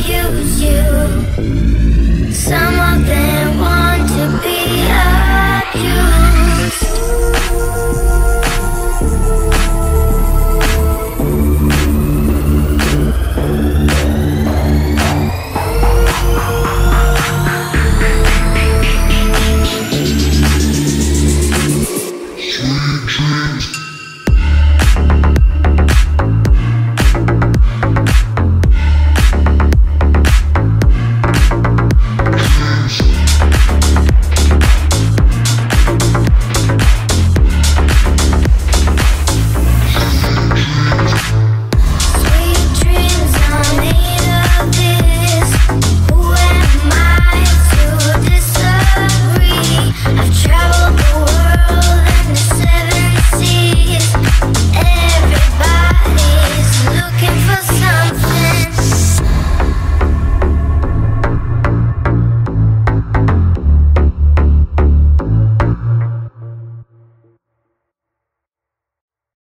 accuse you. Some of them.